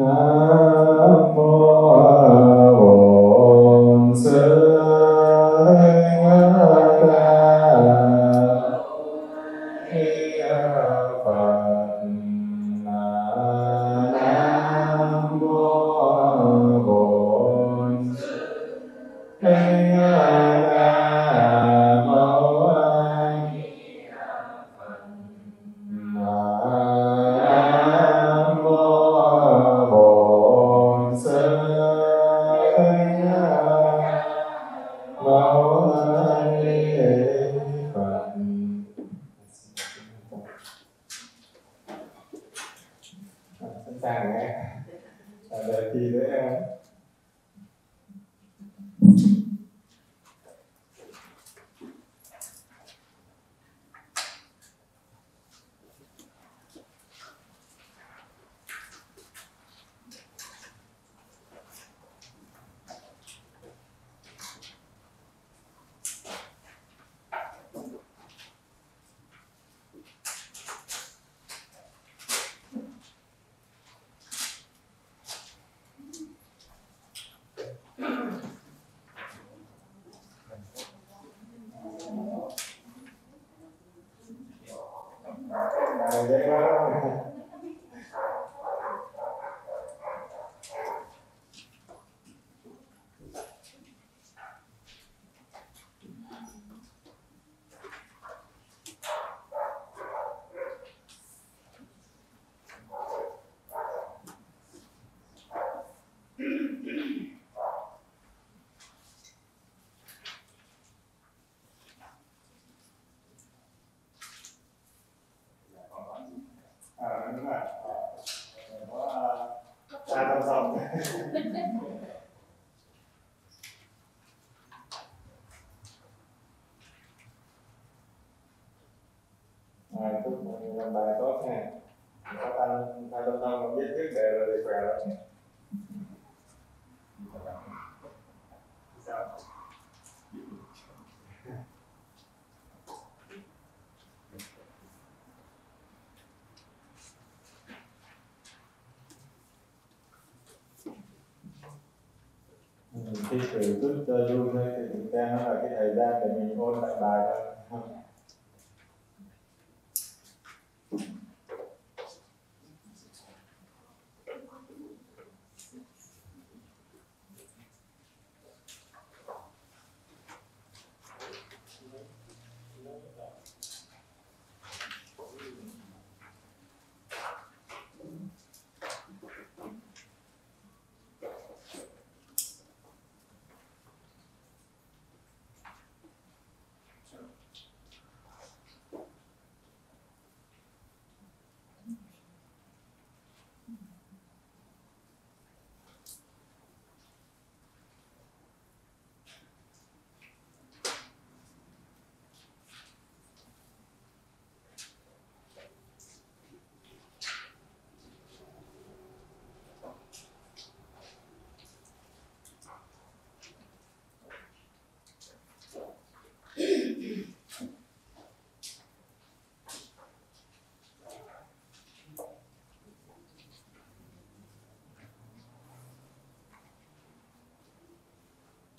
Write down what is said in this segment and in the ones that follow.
นะ làm bài tốt nha có tăng thay đông năm mà biết trước đề là đề khỏe lắm khi Sao? mình cho vui thôi thì thực ra nó là cái thời gian để mình ôn lại bài thôi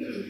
Mm-hmm.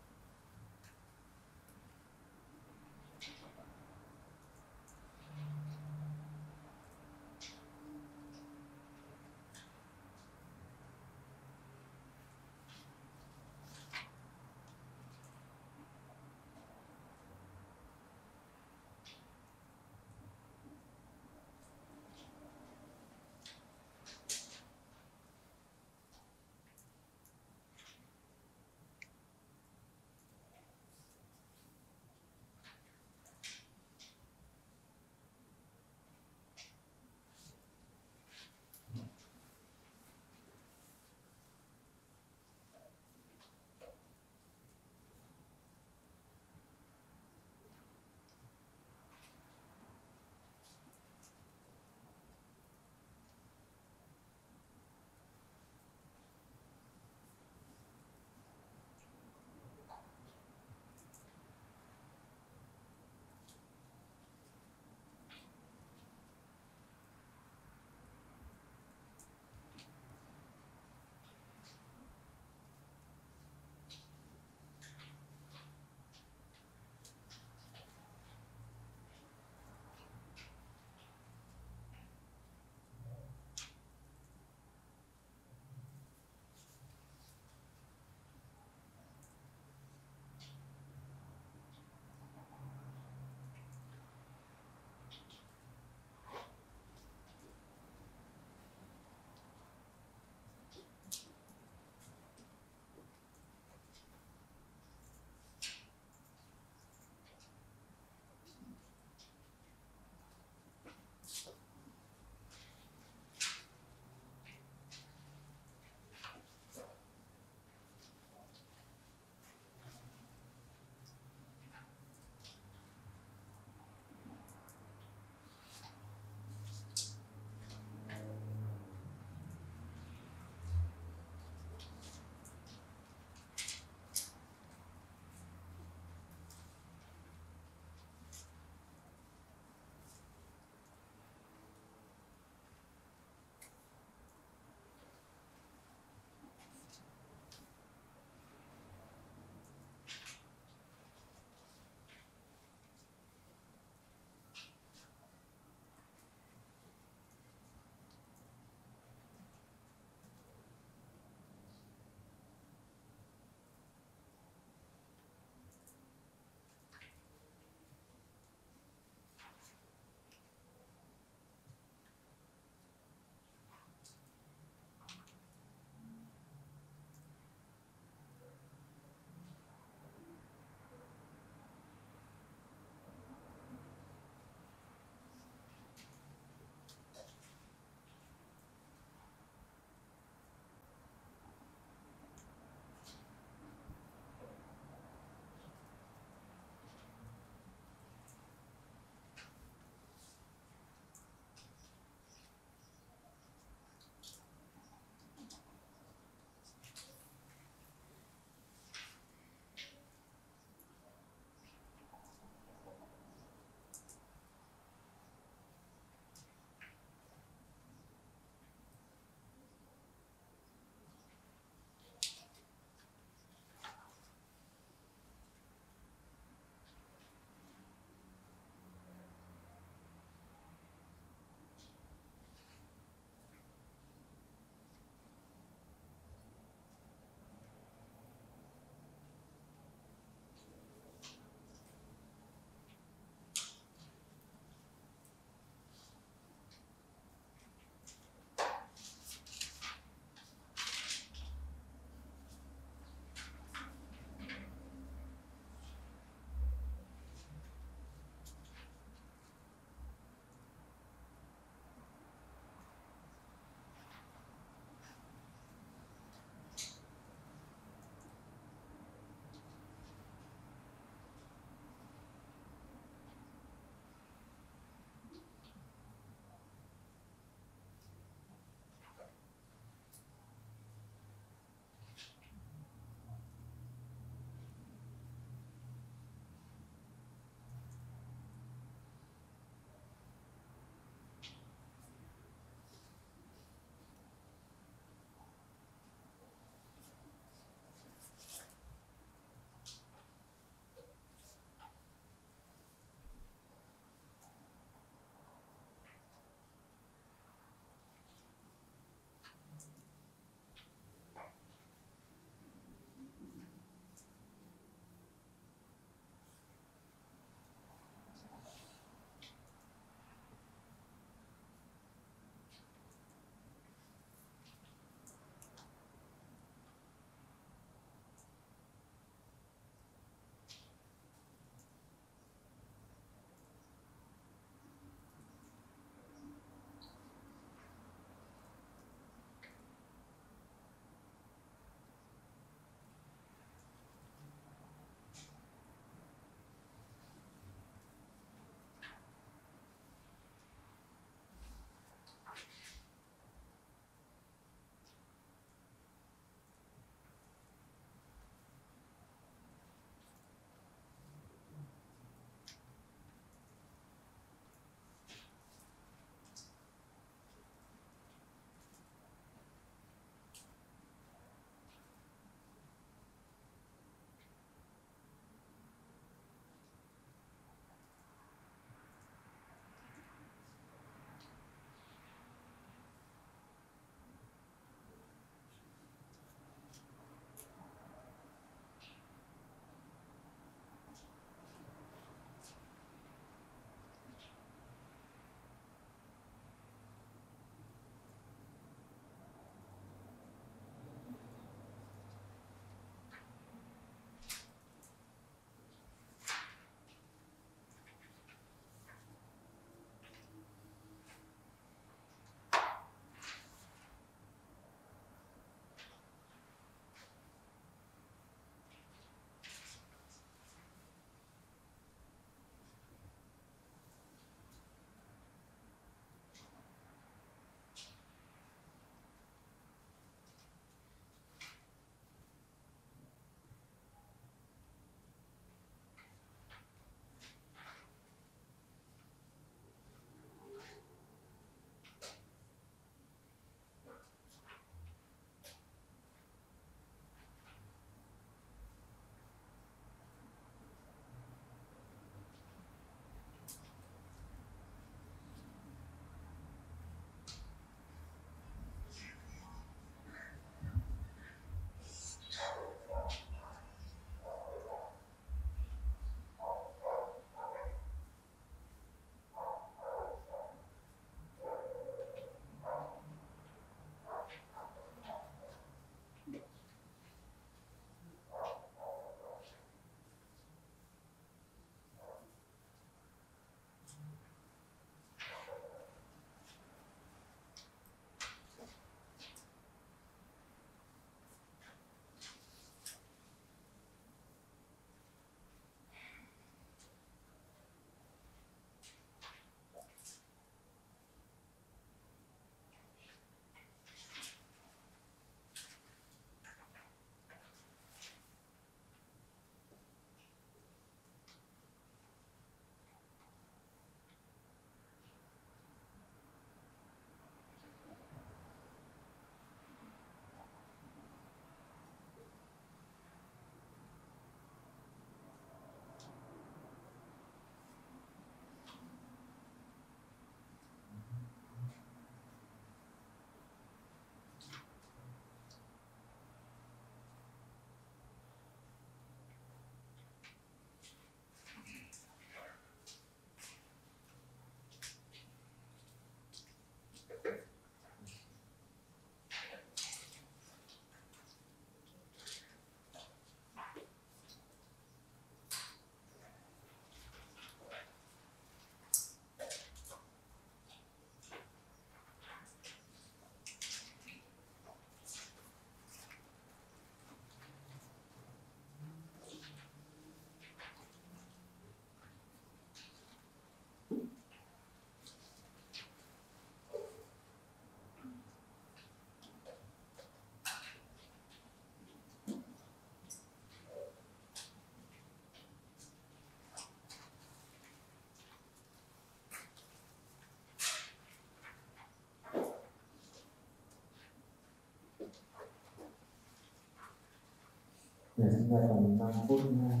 也是在我们家附近呢。